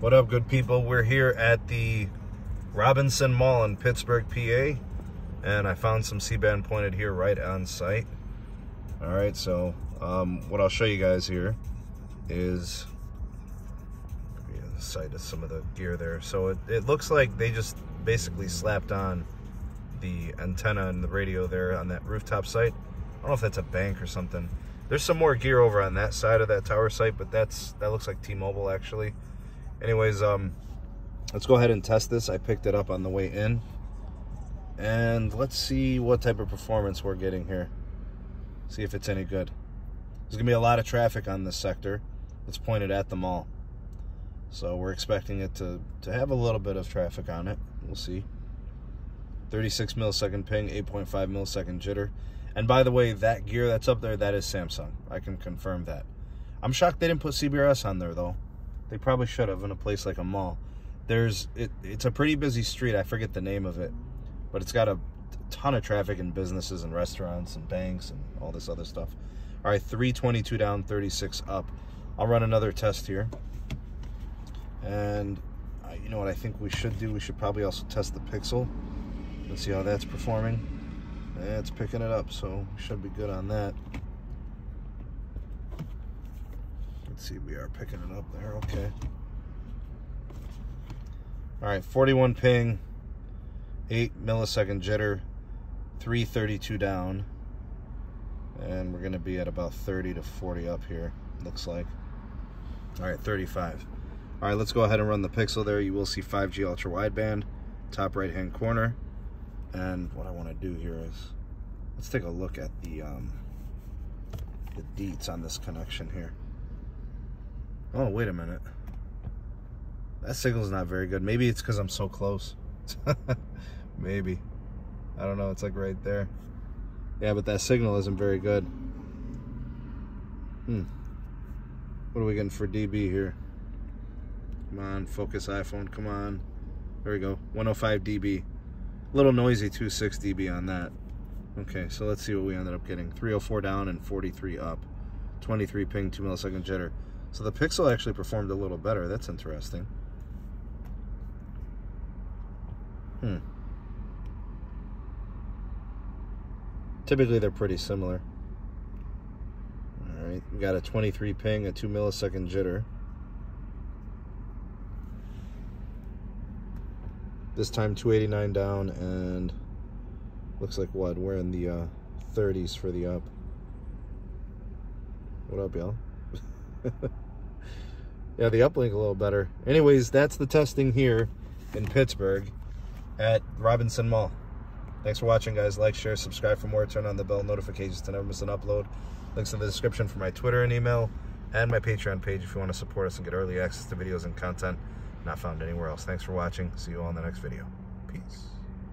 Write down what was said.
What up, good people? We're here at the Robinson Mall in Pittsburgh, PA, and I found some C-band pointed here right on site. All right, so um, what I'll show you guys here is the sight of some of the gear there. So it, it looks like they just basically slapped on the antenna and the radio there on that rooftop site. I don't know if that's a bank or something. There's some more gear over on that side of that tower site, but that's that looks like T-Mobile actually. Anyways, um, let's go ahead and test this. I picked it up on the way in. And let's see what type of performance we're getting here. See if it's any good. There's gonna be a lot of traffic on this sector. It's pointed at the mall. So we're expecting it to, to have a little bit of traffic on it. We'll see. 36 millisecond ping, 8.5 millisecond jitter. And by the way, that gear that's up there, that is Samsung. I can confirm that. I'm shocked they didn't put CBRS on there though. They probably should have in a place like a mall. There's it, it's a pretty busy street. I forget the name of it, but it's got a ton of traffic and businesses and restaurants and banks and all this other stuff. All right, 322 down, 36 up. I'll run another test here. And uh, you know what I think we should do? We should probably also test the Pixel and see how that's performing. It's picking it up, so should be good on that. Let's see, we are picking it up there, okay. All right, 41 ping, 8 millisecond jitter, 332 down. And we're gonna be at about 30 to 40 up here, looks like. All right, 35. All right, let's go ahead and run the pixel there. You will see 5G ultra wideband, top right hand corner. And what I want to do here is, let's take a look at the um, the deets on this connection here. Oh, wait a minute. That signal's not very good. Maybe it's because I'm so close. Maybe. I don't know. It's like right there. Yeah, but that signal isn't very good. Hmm. What are we getting for dB here? Come on, focus iPhone, come on. There we go, 105 dB. A little noisy too, 6 dB on that. Okay, so let's see what we ended up getting. 304 down and 43 up. 23 ping, 2 millisecond jitter. So the Pixel actually performed a little better. That's interesting. Hmm. Typically they're pretty similar. Alright, we got a 23 ping, a 2 millisecond jitter. This time 289 down and looks like what? We're in the uh, 30s for the up. What up, y'all? yeah, the uplink a little better. Anyways, that's the testing here in Pittsburgh at Robinson Mall. Thanks for watching, guys. Like, share, subscribe for more. Turn on the bell notifications to never miss an upload. Links in the description for my Twitter and email and my Patreon page if you want to support us and get early access to videos and content not found anywhere else. Thanks for watching. See you all in the next video. Peace.